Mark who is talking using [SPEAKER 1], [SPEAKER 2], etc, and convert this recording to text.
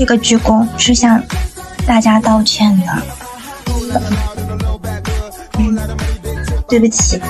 [SPEAKER 1] 这个鞠躬是向大家道歉的。对不起。